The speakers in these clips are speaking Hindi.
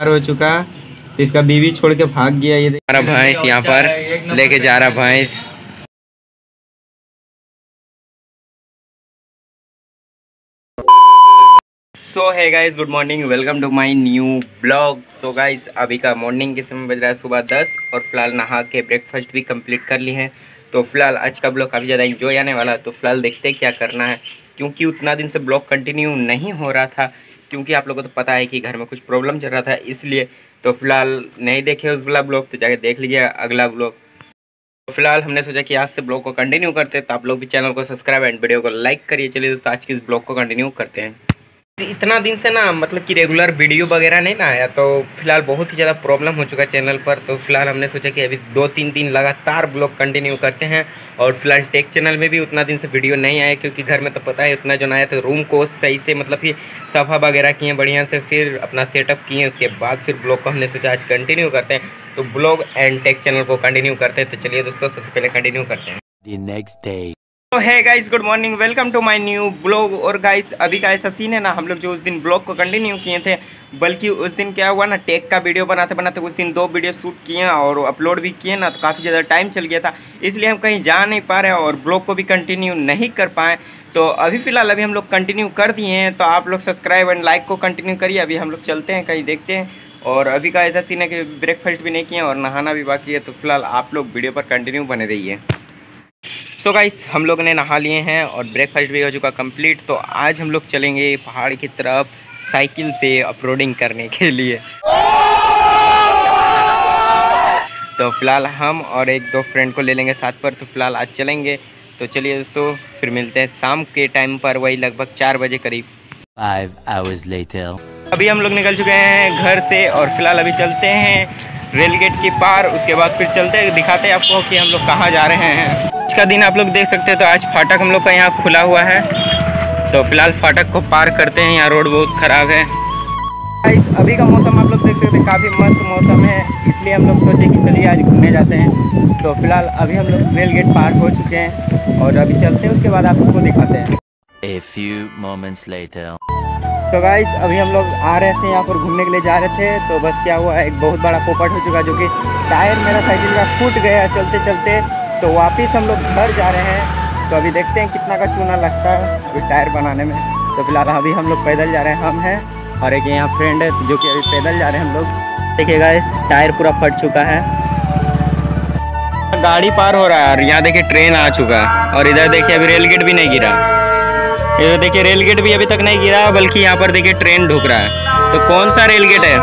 हो चुका। तो इसका बीवी छोड़ के भाग गया ये हमारा भैंस यहाँ पर लेके जा रहा भैंस। So hey guys good morning welcome to my new blog so guys अभी का मॉर्निंग के समय बज रहा है सुबह दस और फ़िलहाल नहा के ब्रेकफास्ट भी कंप्लीट कर लिए हैं। तो फ़िलहाल आज का ब्लॉग काफ़ी ज़्यादा इंजॉय आने वाला है। तो फ़िलहाल देखते हैं क्या करना है। क्योंकि उतना दिन से ब्लॉग कंटिन्यू नहीं हो रहा था क्योंकि आप लोगों को तो पता है कि घर में कुछ प्रॉब्लम चल रहा था, इसलिए तो फ़िलहाल नहीं देखे उस वाला ब्लॉग तो जाके देख लीजिए अगला ब्लॉग तो फ़िलहाल हमने सोचा कि आज से ब्लॉग को कंटिन्यू करते तो आप लोग भी चैनल को सब्सक्राइब एंड वीडियो को लाइक करिए। चलिए दोस्तों, आज के इस ब्लॉग को कंटिन्यू करते हैं। इतना दिन से ना मतलब कि रेगुलर वीडियो वगैरह नहीं ना आया तो फ़िलहाल बहुत ही ज़्यादा प्रॉब्लम हो चुका है चैनल पर। तो फ़िलहाल हमने सोचा कि अभी दो तीन दिन लगातार ब्लॉग कंटिन्यू करते हैं और फ़िलहाल टेक चैनल में भी उतना दिन से वीडियो नहीं आया, क्योंकि घर में तो पता है उतना जो ना आया तो रूम को सही से मतलब कि सफ़ा वगैरह किए, बढ़िया से फिर अपना सेटअप किए, उसके बाद फिर ब्लॉग को हमने सोचा आज कंटिन्यू करते हैं। तो ब्लॉग एंड टेक चैनल को कंटिन्यू करते हैं। तो चलिए दोस्तों, सबसे पहले कंटिन्यू करते हैं. तो hey guys good morning welcome to my new blog और गाइस अभी का ऐसा सीन है ना, हम लोग जो उस दिन ब्लॉग को कंटिन्यू किए थे, बल्कि उस दिन क्या हुआ ना टेक का वीडियो बनाते बनाते उस दिन दो वीडियो शूट किए और अपलोड भी किए ना तो काफ़ी ज़्यादा टाइम चल गया था। इसलिए हम कहीं जा नहीं पा रहे और ब्लॉग को भी कंटिन्यू नहीं कर पाए। तो अभी फ़िलहाल अभी हम लोग कंटिन्यू कर दिए हैं तो आप लोग सब्सक्राइब एंड लाइक को कंटिन्यू करिए। अभी हम लोग चलते हैं, कहीं देखते हैं। और अभी का ऐसा सीन है कि ब्रेकफास्ट भी नहीं किए और नहाना भी बाकी है तो फ़िलहाल आप लोग वीडियो पर कंटिन्यू बने रहिए। सो so गाइस हम लोग ने नहा लिए हैं और ब्रेकफास्ट भी हो चुका कंप्लीट तो आज हम लोग चलेंगे पहाड़ की तरफ़ साइकिल से अपलोडिंग करने के लिए। तो फ़िलहाल हम और एक दो फ्रेंड को ले लेंगे साथ पर तो फ़िलहाल आज चलेंगे। तो चलिए दोस्तों फिर मिलते हैं शाम के टाइम पर वही लगभग चार बजे करीब। Five hours later. अभी हम लोग निकल चुके हैं घर से और फ़िलहाल अभी चलते हैं रेल गेट के पार उसके बाद फिर चलते हैं दिखाते हैं आपको कि हम लोग कहाँ जा रहे हैं। आज का दिन आप लोग देख सकते हैं तो आज फाटक हम लोग का यहाँ खुला हुआ है। तो फ़िलहाल फाटक को पार करते हैं यहाँ रोड बहुत ख़राब है। अभी का मौसम आप लोग देख सकते हैं काफ़ी मस्त मौसम है इसलिए हम लोग सोचे कि चलिए आज घूमने जाते हैं। तो फ़िलहाल अभी हम लोग रेल गेट पार हो चुके हैं और अभी चलते हैं उसके बाद आप लोग को दिखाते हैं। A few moments later. तो गाइस अभी हम लोग आ रहे थे यहाँ पर घूमने के लिए जा रहे थे तो बस क्या हुआ एक बहुत बड़ा पोपट हो चुका जो कि टायर मेरा साइकिल का फूट गया चलते चलते तो वापस हम लोग घर जा रहे हैं। तो अभी देखते हैं कितना का चूना लगता है अभी टायर बनाने में। तो फ़िलहाल अभी हम लोग पैदल जा रहे हैं, हम हैं और एक यहाँ फ्रेंड है जो कि अभी पैदल जा रहे हैं हम लोग। देखिए इस टायर पूरा फट चुका है। गाड़ी पार हो रहा है और यहाँ देखिए ट्रेन आ चुका है और इधर देखिए अभी रेल गेट भी नहीं गिरा। इधर देखिए रेल गेट भी अभी तक नहीं गिरा, बल्कि यहाँ पर देखिए ट्रेन ढुक रहा है। तो कौन सा रेल गेट है?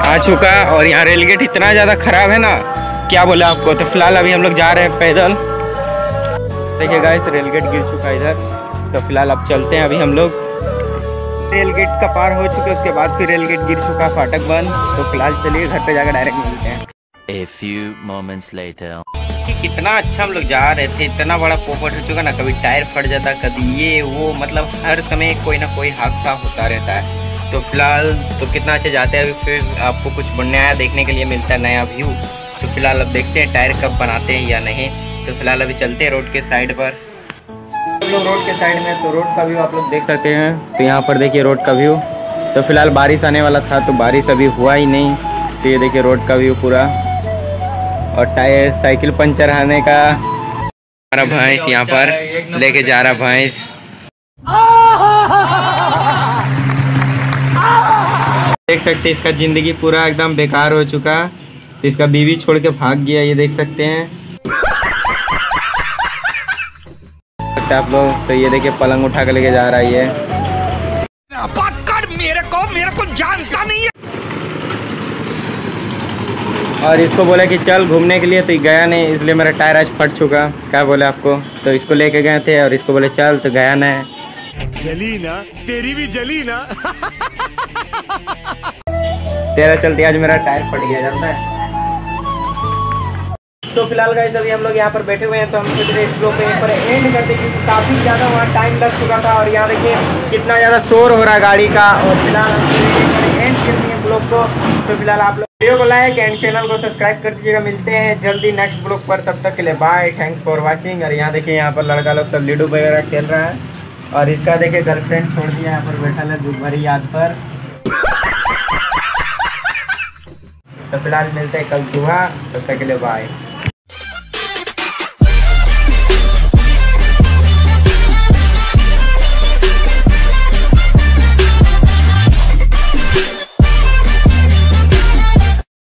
आ चुका है और यहाँ रेल गेट इतना ज़्यादा खराब है ना क्या बोले आपको? तो फ़िलहाल अभी हम लोग जा रहे हैं पैदल। देखिए गाइस रेल गेट गिर चुका है इधर। तो फ़िलहाल अब चलते हैं अभी हम लोग। रेल गेट का पार हो चुके उसके बाद फिर रेल गेट गिर चुका फाटक बंद। तो फ़िलहाल चलिए घर पे जाकर डायरेक्ट मिलते हैं। A few moments later. कितना अच्छा हम लोग जा रहे थे इतना बड़ा पोपट हो चुका ना कभी टायर फट जाता कभी ये वो मतलब हर समय कोई ना कोई हादसा होता रहता है। तो फ़िलहाल तो कितना अच्छे जाते हैं अभी फिर आपको कुछ नया देखने के लिए मिलता है नया व्यू तो फ़िलहाल अब देखते हैं टायर कब बनाते हैं या नहीं। तो फ़िलहाल अभी चलते हैं रोड के साइड पर। हम लोग रोड के साइड में तो रोड का व्यू आप लोग देख सकते हैं। तो यहाँ पर देखिए रोड का व्यू। तो फ़िलहाल बारिश आने वाला था तो बारिश अभी हुआ ही नहीं। तो ये देखिए रोड का व्यू पूरा। और टायर, साइकिल पंचर आने का हमारा भैंस यहाँ पर लेके जा रहा भैंस। देख सकते इसका ज़िंदगी पूरा एकदम बेकार हो चुका। तो इसका बीवी छोड़ के भाग गया ये देख सकते हैं। सकते आप लोग तो ये देखिए पलंग उठा के लेके जा रहा है। ये मेरे को मेरे को जानता नहीं है। और इसको बोला कि चल घूमने के लिए तो गया नहीं इसलिए मेरा टायर आज फट चुका। क्या बोले आपको? तो इसको लेके गए थे और इसको बोले चल तो गया नहीं जली ना तेरी भी जली ना। तेरा चलते आज मेरा टायर फट गया जानता है? तो फ़िलहाल गाइस अभी हम लोग यहाँ पर बैठे हुए हैं तो हम सोच रहे इस ब्लॉग को यहाँ पर एंड करते क्योंकि काफ़ी ज़्यादा वहाँ टाइम लग चुका था और यहाँ देखिए कितना ज़्यादा शोर हो रहा है गाड़ी का। और फ़िलहाल एंड करते हैं ब्लॉग को। तो फ़िलहाल आप लोग वीडियो को लाइक एंड चैनल को सब्सक्राइब कर दीजिएगा। मिलते हैं जल्दी नेक्स्ट ब्लॉग पर। तब तक के लिए बाय थैंक्स फॉर वॉचिंग और यहाँ देखिए यहाँ पर लड़का लोग सब लूडो वगैरह खेल रहा है। और इसका देखिए गर्लफ्रेंड छोड़ दिया, यहाँ पर बैठा है दुख भरी याद पर। तो फ़िलहाल मिलते हैं कल सुबह। तब तक के लिए बाय